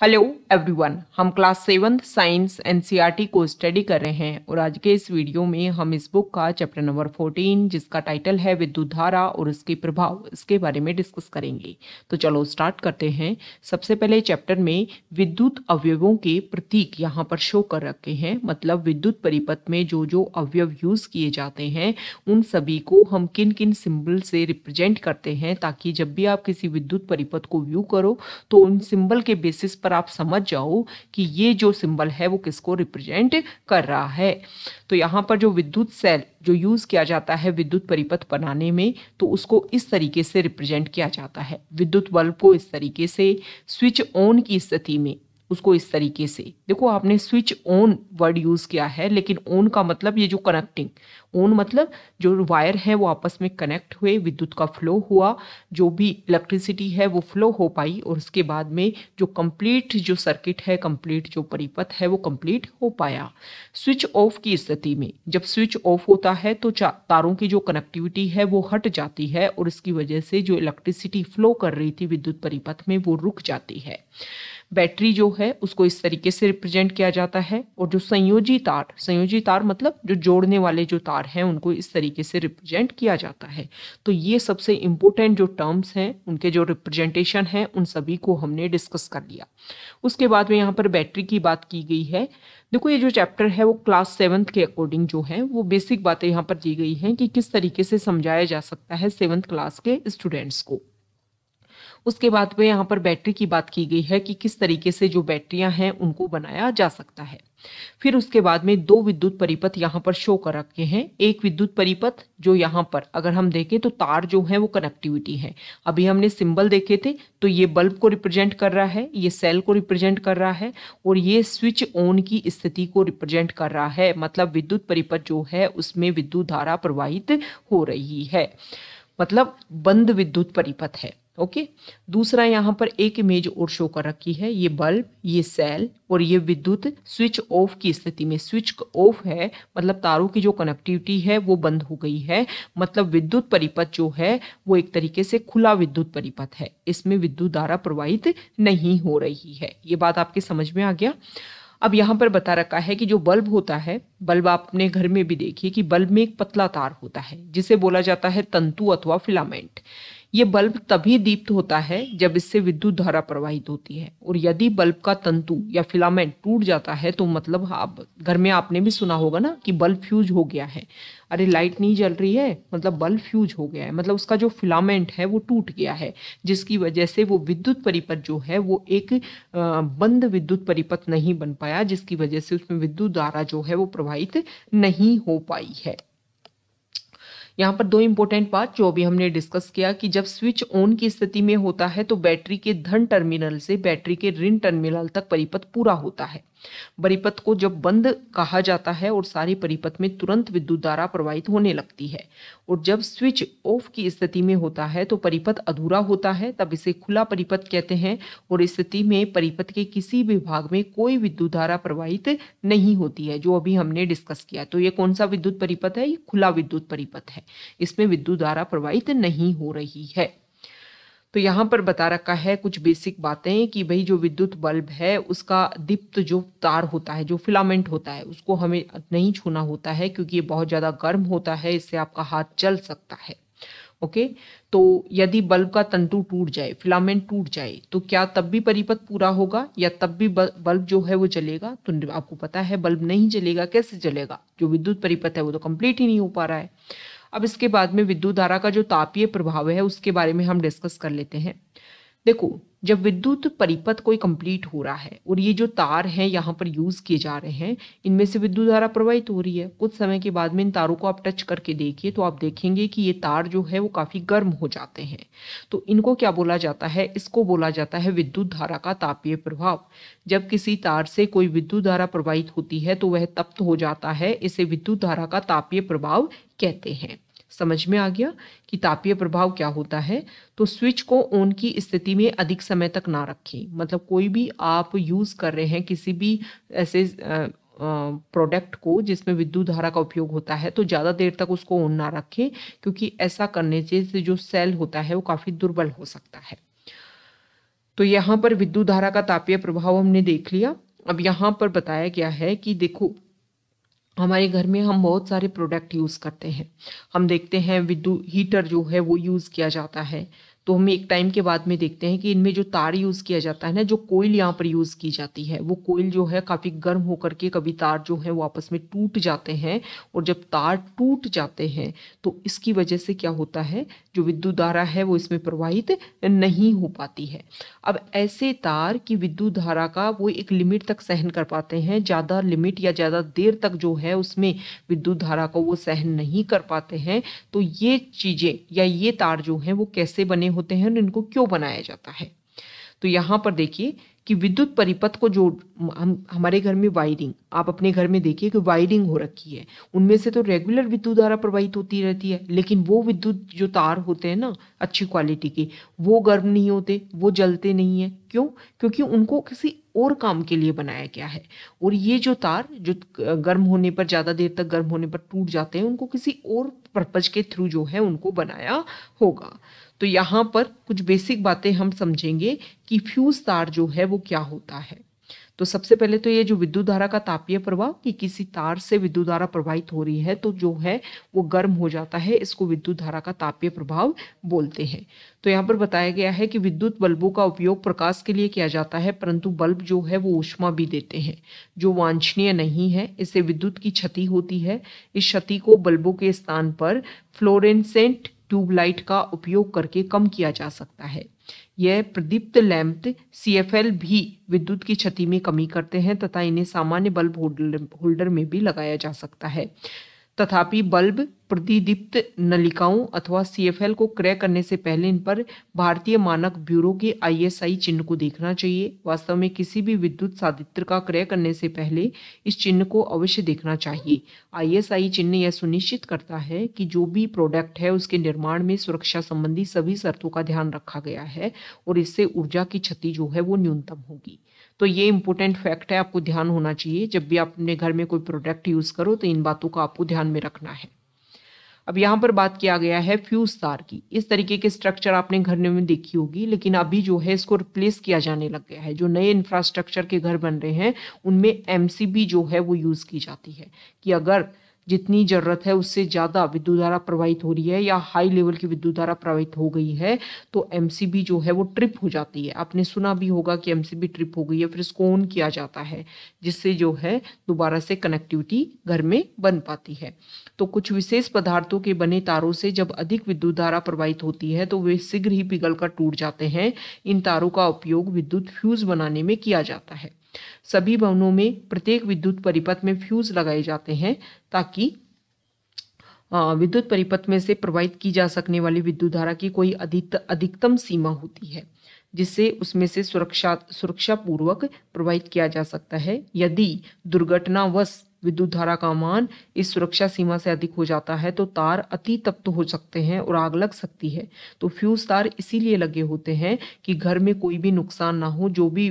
Hello everyone हम class seventh science NCERT को study कर रहे हैं और आज के इस वीडियो में हम इस बुक का चैप्टर नंबर 14 जिसका टाइटल है विद्युत धारा और उसके प्रभाव, इसके बारे में डिस्कस करेंगे। तो चलो स्टार्ट करते हैं। सबसे पहले चैप्टर में विद्युत अवयवों के प्रतीक यहाँ पर शो कर रखे हैं। मतलब विद्युत परिपथ में जो जो अवयव यूज़ किए जाते हैं, उन सभी को हम किन किन सिम्बल से रिप्रेजेंट करते हैं, ताकि जब भी आप किसी विद्युत परिपथ को व्यू करो तो उन सिम्बल के बेसिस पर आप समझ जाओ कि ये जो सिंबल है वो किसको रिप्रेजेंट कर रहा है। तो यहाँ पर जो विद्युत सेल जो यूज़ किया जाता है विद्युत परिपथ बनाने में तो उसको इस तरीके से रिप्रेजेंट किया जाता है। विद्युत बल्ब को इस तरीके से स्विच ऑन की स्थिति में उसको इस तरीके से। देखो, आपने स्विच ऑन वर्ड यूज़ किया है, लेकिन ऑन का मतलब ये जो कनेक्टिंग ऑन मतलब जो वायर है वो आपस में कनेक्ट हुए, विद्युत का फ्लो हुआ, जो भी इलेक्ट्रिसिटी है वो फ्लो हो पाई और उसके बाद में जो कंप्लीट जो सर्किट है कंप्लीट जो परिपथ है वो कंप्लीट हो पाया। स्विच ऑफ़ की स्थिति में, जब स्विच ऑफ़ होता है तो तारों की जो कनेक्टिविटी है वो हट जाती है और इसकी वजह से जो इलेक्ट्रिसिटी फ्लो कर रही थी विद्युत परिपथ में वो रुक जाती है। बैटरी जो है, उसको इस तरीके से रिप्रेजेंट किया जाता है और जो संयोजी तार संयोजी तार मतलब जो जोड़ने वाले जो तार हैं, उनको इस तरीके से रिप्रेजेंट किया जाता है। तो ये सबसे इम्पोर्टेंट जो टर्म्स हैं, उनके जो रिप्रेजेंटेशन हैं, उन सभी को हमने डिस्कस कर लिया। उसके बाद में यहाँ पर बैटरी की बात की गई है। देखो, ये जो चैप्टर है, वो क्लास सेवन्थ के अकॉर्डिंग जो है, वो बेसिक बातें यहाँ पर दी गई हैं कि किस तरीके से समझाया जा सकता है सेवन्थ क्लास के स्टूडेंट्स को। उसके बाद में यहाँ पर बैटरी की बात की गई है कि किस तरीके से जो बैटरियाँ हैं उनको बनाया जा सकता है। फिर उसके बाद में दो विद्युत परिपथ यहाँ पर शो कर रखे हैं। एक विद्युत परिपथ जो यहाँ पर, अगर हम देखें तो तार जो है वो कनेक्टिविटी है। अभी हमने सिंबल देखे थे तो ये बल्ब को रिप्रेजेंट कर रहा है, ये सेल को रिप्रेजेंट कर रहा है और ये स्विच ऑन की स्थिति को रिप्रेजेंट कर रहा है। मतलब विद्युत परिपथ जो है उसमें विद्युत धारा प्रवाहित हो रही है। मतलब बंद विद्युत परिपथ है। ओके? दूसरा यहाँ पर एक इमेज और शो कर रखी है। ये बल्ब ये सेल और ये विद्युत स्विच ऑफ़ की स्थिति में। स्विच ऑफ़ है मतलब तारों की जो कनेक्टिविटी है, वो बंद हो गई है। मतलब विद्युत परिपथ जो है, वो एक तरीके से खुला विद्युत परिपथ है। इसमें विद्युत धारा प्रवाहित नहीं हो रही है। ये बात आपके समझ में आ गया? अब यहाँ पर बता रखा है कि जो बल्ब होता है बल्ब आपने घर में भी देखिए कि बल्ब में एक पतला तार होता है, जिसे बोला जाता है तंतु अथवा फिलामेंट ये बल्ब तभी दीप्त होता है जब इससे विद्युत धारा प्रवाहित होती है। और यदि बल्ब का तंतु या फिलामेंट टूट जाता है तो मतलब आप, घर में आपने भी सुना होगा ना कि बल्ब फ्यूज हो गया है। अरे, लाइट नहीं जल रही है मतलब बल्ब फ्यूज हो गया है। मतलब उसका जो फिलामेंट है, वो टूट गया है, जिसकी वजह से वो विद्युत परिपथ जो है, वो एक बंद विद्युत परिपथ नहीं बन पाया, जिसकी वजह से उसमें विद्युत धारा जो है, वो प्रवाहित नहीं हो पाई है। यहाँ पर दो इम्पोर्टेंट बात जो अभी हमने डिस्कस किया कि जब स्विच ऑन की स्थिति में होता है तो बैटरी के धन टर्मिनल से बैटरी के ऋण टर्मिनल तक परिपथ पूरा होता है। परिपथ को जब बंद कहा जाता है और सारी परिपथ में तुरंत विद्युत धारा प्रवाहित होने लगती है और जब स्विच ऑफ़ की स्थिति में होता है तो परिपथ अधूरा होता है, तब इसे खुला परिपथ कहते हैं और स्थिति में परिपथ के किसी भी भाग में कोई विद्युत धारा प्रवाहित नहीं होती है, जो अभी हमने डिस्कस किया तो ये कौन सा विद्युत परिपथ है? ये खुला विद्युत परिपथ है। इसमें विद्युत धारा प्रवाहित नहीं हो रही है। तो यहाँ पर बता रखा है कुछ बेसिक बातें कि भाई जो विद्युत बल्ब है, उसका दीप्त जो तार होता है, जो फिलामेंट होता है, उसको हमें नहीं छूना होता है क्योंकि ये बहुत ज़्यादा गर्म होता है, इससे आपका हाथ जल सकता है। ओके? तो यदि बल्ब का तंतु टूट जाए फिलामेंट टूट जाए तो क्या तब भी परिपथ पूरा होगा या तब भी बल्ब जो है वो जलेगा? तो आपको पता है बल्ब नहीं जलेगा, कैसे जलेगा? जो विद्युत परिपथ है वो तो कंप्लीट ही नहीं हो पा रहा है। अब इसके बाद में विद्युत धारा का जो तापीय प्रभाव है, उसके बारे में हम डिस्कस कर लेते हैं। देखो, जब विद्युत परिपथ कोई कंप्लीट हो रहा है और ये जो तार हैं यहाँ पर यूज़ किए जा रहे हैं, इनमें से विद्युत धारा प्रवाहित हो रही है। कुछ समय के बाद में इन तारों को आप टच करके देखिए तो आप देखेंगे कि ये तार जो है वो काफ़ी गर्म हो जाते हैं। तो इनको क्या बोला जाता है? इसको बोला जाता है विद्युत धारा का तापीय प्रभाव। जब किसी तार से कोई विद्युत धारा प्रवाहित होती है तो वह तप्त हो जाता है, इसे विद्युत धारा का तापीय प्रभाव कहते हैं। समझ में आ गया कि तापीय प्रभाव क्या होता है तो स्विच को ऑन की स्थिति में अधिक समय तक ना रखें। मतलब कोई भी आप यूज़ कर रहे हैं किसी भी ऐसे प्रोडक्ट को जिसमें विद्युत धारा का उपयोग होता है तो ज़्यादा देर तक उसको ऑन ना रखें, क्योंकि ऐसा करने से जो सेल होता है वो काफ़ी दुर्बल हो सकता है। तो यहाँ पर विद्युत धारा का तापीय प्रभाव हमने देख लिया। अब यहाँ पर बताया गया है कि देखो हमारे घर में हम बहुत सारे प्रोडक्ट यूज़ करते हैं। हम देखते हैं विद्युत हीटर जो है वो यूज़ किया जाता है। तो हम एक टाइम के बाद में देखते हैं कि इनमें जो तार यूज़ किया जाता है ना, जो कोयल यहाँ पर यूज़ की जाती है, वो कोयल जो है काफ़ी गर्म होकर के कभी तार जो है वो आपस में टूट जाते हैं और जब तार टूट जाते हैं तो इसकी वजह से क्या होता है जो विद्युत धारा है वो इसमें प्रवाहित नहीं हो पाती है। अब ऐसे तार की विद्युत धारा का वो एक लिमिट तक सहन कर पाते हैं, ज़्यादा लिमिट या ज़्यादा देर तक जो है उसमें विद्युत धारा को वो सहन नहीं कर पाते हैं। तो ये चीज़ें या ये तार जो हैं वो कैसे बने होते हैं और इनको क्यों बनाया जाता है? तो यहाँ पर देखिए कि विद्युत परिपथ को जो हम, हमारे घर में वायरिंग आप अपने घर में देखिए कि वायरिंग हो रखी है। उनमें से तो रेगुलर विद्युत धारा प्रवाहित होती रहती है, लेकिन वो विद्युत जो तार होते हैं ना, अच्छी क्वालिटी के, वो गर्म नहीं होते, वो जलते नहीं है। क्यों? क्योंकि उनको किसी और काम के लिए बनाया गया है। और ये जो तार, जो गर्म होने पर, ज़्यादा देर तक गर्म होने पर टूट जाते हैं, उनको किसी और पर्पज के थ्रू जो है, उनको बनाया होगा। तो यहाँ पर कुछ बेसिक बातें हम समझेंगे कि फ्यूज तार जो है वो क्या होता है। तो सबसे पहले तो ये जो विद्युत धारा का तापीय प्रभाव कि किसी तार से विद्युत धारा प्रवाहित हो रही है तो जो है वो गर्म हो जाता है, इसको विद्युत धारा का तापीय प्रभाव बोलते हैं। तो यहाँ पर बताया गया है कि विद्युत बल्बों का उपयोग प्रकाश के लिए किया जाता है, परंतु बल्ब जो है वो ऊष्मा भी देते हैं, जो वांछनीय नहीं है, इससे विद्युत की क्षति होती है। इस क्षति को बल्बों के स्थान पर फ्लोरेंसेंट ट्यूबलाइट का उपयोग करके कम किया जा सकता है। यह प्रदीप्त लैंप सीएफएल भी विद्युत की क्षति में कमी करते हैं तथा इन्हें सामान्य बल्ब होल्डर में भी लगाया जा सकता है। तथापि बल्ब प्रतिदीप्त नलिकाओं अथवा सीएफएल को क्रय करने से पहले इन पर भारतीय मानक ब्यूरो के आईएसआई चिन्ह को देखना चाहिए। वास्तव में किसी भी विद्युत साधित्र का क्रय करने से पहले इस चिन्ह को अवश्य देखना चाहिए। आईएसआई चिन्ह यह सुनिश्चित करता है कि जो भी प्रोडक्ट है उसके निर्माण में सुरक्षा संबंधी सभी शर्तों का ध्यान रखा गया है और इससे ऊर्जा की क्षति जो है वो न्यूनतम होगी। तो ये इंपॉर्टेंट फैक्ट है, आपको ध्यान होना चाहिए। जब भी आप अपने घर में कोई प्रोडक्ट यूज़ करो तो इन बातों का आपको ध्यान में रखना है। अब यहाँ पर बात किया गया है फ्यूज तार की। इस तरीके के स्ट्रक्चर आपने घर में देखी होगी, लेकिन अभी जो है इसको रिप्लेस किया जाने लग गया है। जो नए इंफ्रास्ट्रक्चर के घर बन रहे हैं, उनमें एमसीबी जो है वो यूज़ की जाती है। कि अगर जितनी ज़रूरत है उससे ज़्यादा विद्युत धारा प्रवाहित हो रही है या हाई लेवल की विद्युत धारा प्रवाहित हो गई है तो एमसीबी जो है वो ट्रिप हो जाती है। आपने सुना भी होगा कि एमसीबी ट्रिप हो गई है, फिर इसको ऑन किया जाता है, जिससे जो है दोबारा से कनेक्टिविटी घर में बन पाती है। तो कुछ विशेष पदार्थों के बने तारों से जब अधिक विद्युत धारा प्रवाहित होती है तो वे शीघ्र ही पिघल कर टूट जाते हैं। इन तारों का उपयोग विद्युत फ्यूज बनाने में किया जाता है। सभी भवनों में प्रत्येक विद्युत परिपथ में फ्यूज लगाए जाते हैं ताकि विद्युत परिपथ में से प्रवाहित की जा सकने वाली विद्युत धारा की कोई अधिक अधिकतम सीमा होती है, जिससे उसमें से सुरक्षा सुरक्षा पूर्वक प्रवाहित किया जा सकता है। यदि दुर्घटनावश विद्युत धारा का मान इस सुरक्षा सीमा से अधिक हो जाता है तो तार अति तप्त हो सकते हैं और आग लग सकती है। तो फ्यूज तार इसीलिए लगे होते हैं कि घर में कोई भी नुकसान ना हो, जो भी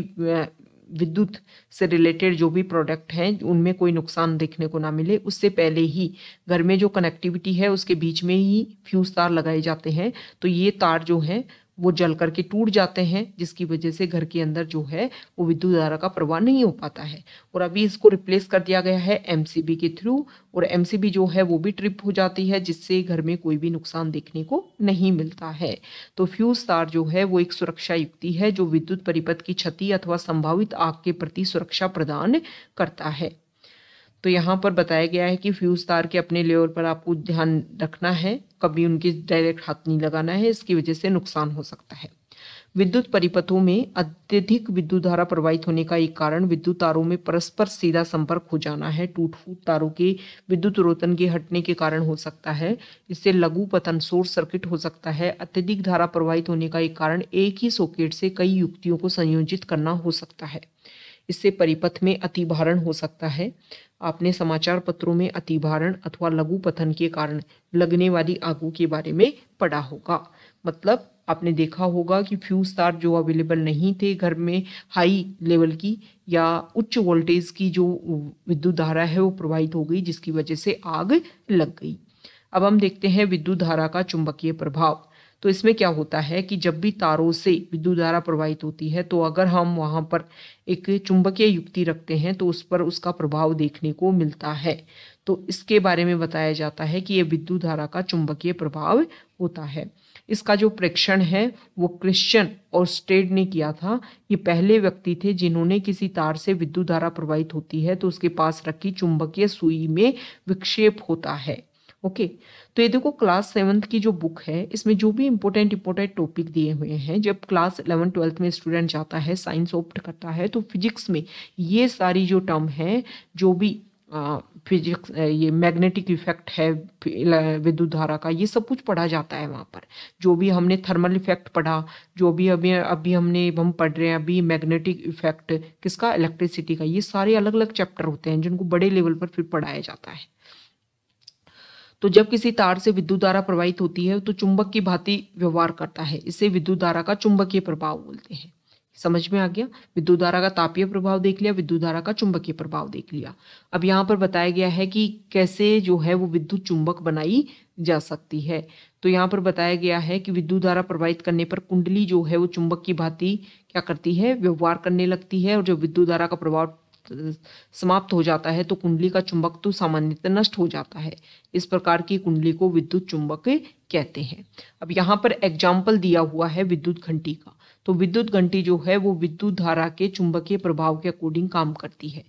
विद्युत से रिलेटेड जो भी प्रोडक्ट हैं, उनमें कोई नुकसान देखने को ना मिले। उससे पहले ही घर में जो कनेक्टिविटी है, उसके बीच में ही फ्यूज तार लगाए जाते हैं। तो ये तार जो है वो जल करके टूट जाते हैं, जिसकी वजह से घर के अंदर जो है वो विद्युत धारा का प्रवाह नहीं हो पाता है। और अभी इसको रिप्लेस कर दिया गया है एमसीबी के थ्रू और एमसीबी जो है वो भी ट्रिप हो जाती है, जिससे घर में कोई भी नुकसान देखने को नहीं मिलता है। तो फ्यूज तार जो है वो एक सुरक्षा युक्ति है, जो विद्युत परिपथ की क्षति अथवा संभावित आग के प्रति सुरक्षा प्रदान करता है। तो यहाँ पर बताया गया है कि फ्यूज तार के अपने लेवल पर आपको ध्यान रखना है। कभी उनके डायरेक्ट हाथ नहीं लगाना है, इसकी वजह से नुकसान हो सकता है। विद्युत परिपथों में अत्यधिक विद्युत धारा प्रवाहित होने का एक कारण विद्युत तारों में परस्पर सीधा संपर्क हो जाना है। टूट फूट तारों के विद्युत रोतन के हटने के कारण हो सकता है। इससे लघु पतन शोर सर्किट हो सकता है। अत्यधिक धारा प्रवाहित होने का एक कारण एक ही सॉकेट से कई युक्तियों को संयोजित करना हो सकता है। इससे परिपथ में अतिभारण हो सकता है। आपने समाचार पत्रों में अतिभारण अथवा लघु पथन के कारण लगने वाली आगों के बारे में पढ़ा होगा। मतलब आपने देखा होगा कि फ्यूज तार जो अवेलेबल नहीं थे घर में हाई लेवल की या उच्च वोल्टेज की जो विद्युत धारा है वो प्रवाहित हो गई, जिसकी वजह से आग लग गई। अब हम देखते हैं विद्युत धारा का चुंबकीय प्रभाव। तो इसमें क्या होता है कि जब भी तारों से विद्युत धारा प्रवाहित होती है तो अगर हम वहाँ पर एक चुंबकीय युक्ति रखते हैं तो उस पर उसका प्रभाव देखने को मिलता है। तो इसके बारे में बताया जाता है कि ये विद्युत धारा का चुंबकीय प्रभाव होता है। इसका जो प्रेक्षण है, वो क्रिश्चियन और स्टेड ने किया था। ये पहले व्यक्ति थे जिन्होंने किसी तार से विद्युत धारा प्रवाहित होती है तो उसके पास रखी चुंबकीय सुई में विक्षेप होता है। ओके? तो ये देखो क्लास सेवन्थ की जो बुक है, इसमें जो भी इम्पोर्टेंट इम्पोर्टेंट टॉपिक दिए हुए हैं, जब क्लास इलेवन ट्वेल्थ में स्टूडेंट जाता है साइंस ऑप्ट करता है तो फिजिक्स में ये सारी जो टर्म है, जो भी फिजिक्स ये मैग्नेटिक इफ़ेक्ट है विद्युत धारा का, ये सब कुछ पढ़ा जाता है वहाँ पर। जो भी हमने थर्मल इफ़ेक्ट पढ़ा, जो भी अभी अभी हमने, हम पढ़ रहे हैं अभी मैग्नेटिक इफ़ेक्ट किसका? इलेक्ट्रिसिटी का, ये सारे अलग अलग चैप्टर होते हैं, जिनको बड़े लेवल पर फिर पढ़ाया जाता है। तो जब किसी तार से विद्युत धारा प्रवाहित होती है तो चुंबक की भांति व्यवहार करता है। इसे विद्युत धारा का चुंबकीय प्रभाव बोलते हैं। समझ में आ गया? विद्युत धारा का तापीय प्रभाव देख लिया, विद्युत धारा का चुंबकीय प्रभाव देख लिया। अब यहाँ पर बताया गया है कि कैसे जो है वो विद्युत चुंबक बनाई जा सकती है। तो यहाँ पर बताया गया है कि विद्युत धारा प्रवाहित करने पर कुंडली जो है वो चुंबक की भांति क्या करती है? व्यवहार करने लगती है और जब विद्युत धारा का प्रभाव समाप्त हो जाता है तो कुंडली का चुंबक तो सामान्यतः नष्ट हो जाता है। इस प्रकार की कुंडली को विद्युत चुंबक कहते हैं। अब यहाँ पर एग्ज़ाम्पल दिया हुआ है विद्युत घंटी का। तो विद्युत घंटी जो है, वो विद्युत धारा के चुंबकीय प्रभाव के अकॉर्डिंग काम करती है।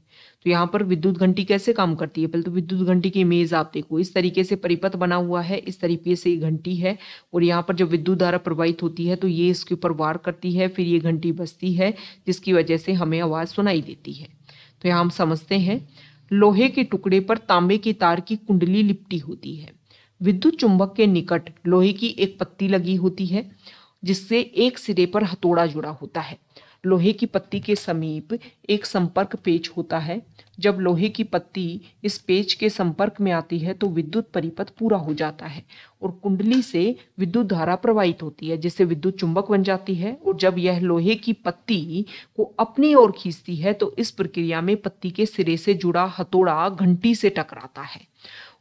तो यहाँ पर विद्युत घंटी कैसे काम करती है? पहले तो विद्युत घंटी की इमेज आप देखो। इस तरीके से परिपथ बना हुआ है, इस तरीके से ये घंटी है और यहाँ पर जब विद्युत धारा प्रवाहित होती है तो ये इसके ऊपर वार करती है, फिर ये घंटी बसती है, जिसकी वजह से हमें आवाज़ सुनाई देती है। तो यहाँ हम समझते हैं, लोहे के टुकड़े पर तांबे की तार की कुंडली लिपटी होती है। विद्युत चुंबक के निकट लोहे की एक पत्ती लगी होती है, जिससे एक सिरे पर हथौड़ा जुड़ा होता है। लोहे की पत्ती के समीप एक संपर्क पेच होता है। जब लोहे की पत्ती इस पेच के संपर्क में आती है तो विद्युत परिपथ पूरा हो जाता है और कुंडली से विद्युत धारा प्रवाहित होती है, जिससे विद्युत चुंबक बन जाती है। और जब यह लोहे की पत्ती को अपनी ओर खींचती है तो इस प्रक्रिया में पत्ती के सिरे से जुड़ा हथौड़ा घंटी से टकराता है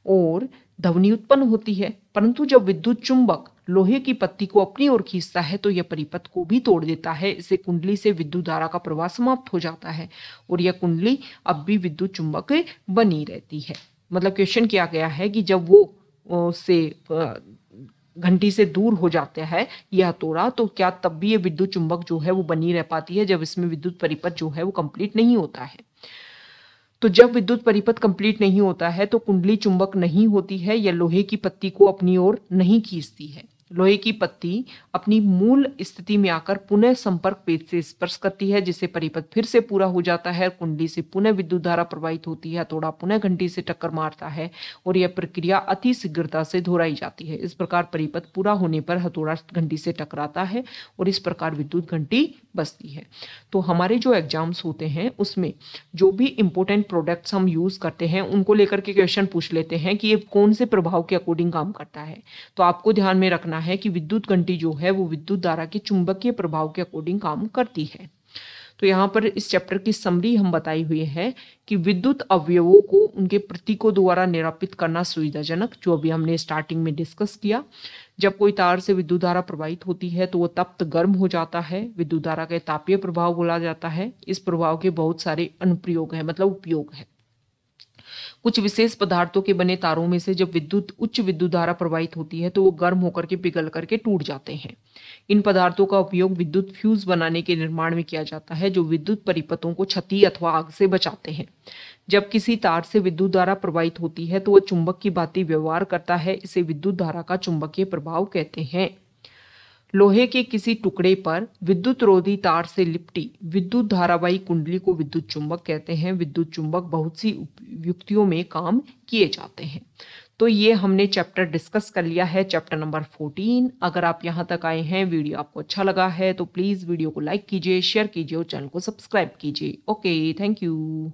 और ध्वनि उत्पन्न होती है। परंतु जब विद्युत चुंबक लोहे की पत्ती को अपनी ओर खींचता है तो यह परिपथ को भी तोड़ देता है। इसे कुंडली से विद्युत धारा का प्रवाह समाप्त हो जाता है और यह कुंडली अब भी विद्युत चुंबक बनी रहती है। मतलब क्वेश्चन किया गया है कि जब वो से घंटी से दूर हो जाता है यह तोड़ा तो क्या तब भी ये विद्युत चुंबक जो है वो बनी रह पाती है जब इसमें विद्युत परिपथ जो है वो कंप्लीट नहीं होता है? तो जब विद्युत परिपथ कंप्लीट नहीं होता है तो कुंडली चुंबक नहीं होती है या लोहे की पत्ती को अपनी ओर नहीं खींचती है। लोहे की पत्ती अपनी मूल स्थिति में आकर पुनः संपर्क पेज से स्पर्श करती है, जिससे परिपथ फिर से पूरा हो जाता है कुंडली से पुनः विद्युत धारा प्रवाहित होती है, थोड़ा पुनः घंटी से टक्कर मारता है और यह प्रक्रिया अति शीघ्रता से दोहराई जाती है। इस प्रकार परिपथ पूरा होने पर हथौड़ा घंटी से टकराता है और इस प्रकार विद्युत घंटी बसती है। तो हमारे जो एग्ज़ाम्स होते हैं, उसमें जो भी इंपॉर्टेंट प्रोडक्ट्स हम यूज़ करते हैं, उनको लेकर के क्वेश्चन पूछ लेते हैं कि ये कौन से प्रभाव के अकॉर्डिंग काम करता है। तो आपको ध्यान में रखना है कि विद्युत घंटी जो है वो विद्युत धारा के चुंबकीय प्रभाव के अकॉर्डिंग काम करती है। तो यहाँ पर इस चैप्टर की समरी हम बताई हुई है कि विद्युत अवयवों को उनके प्रतीकों द्वारा निरापित करना सुविधाजनक, जो अभी हमने स्टार्टिंग में डिस्कस किया। जब कोई तार से विद्युत धारा प्रवाहित होती है तो वो तप्त गर्म हो जाता है, विद्युत धारा का तापीय प्रभाव बोला जाता है। इस प्रभाव के बहुत सारे अनुप्रयोग है मतलब उपयोग है। कुछ विशेष पदार्थों के बने तारों में से जब विद्युत, उच्च विद्युत धारा प्रवाहित होती है तो वो गर्म होकर के पिघल करके टूट जाते हैं। इन पदार्थों का उपयोग विद्युत फ्यूज बनाने के निर्माण में किया जाता है, जो विद्युत परिपथों को क्षति अथवा आग से बचाते हैं। जब किसी तार से विद्युत धारा प्रवाहित होती है तो वह चुंबक की बाती व्यवहार करता है, इसे विद्युत धारा का चुंबकीय प्रभाव कहते हैं। लोहे के किसी टुकड़े पर विद्युत रोधी तार से लिपटी विद्युत धारावाही कुंडली को विद्युत चुंबक कहते हैं। विद्युत चुंबक बहुत सी युक्तियों में काम किए जाते हैं। तो ये हमने चैप्टर डिस्कस कर लिया है चैप्टर नंबर 14 अगर आप यहाँ तक आए हैं, वीडियो आपको अच्छा लगा है तो प्लीज़ वीडियो को लाइक कीजिए, शेयर कीजिए और चैनल को सब्सक्राइब कीजिए। Okay, thank you.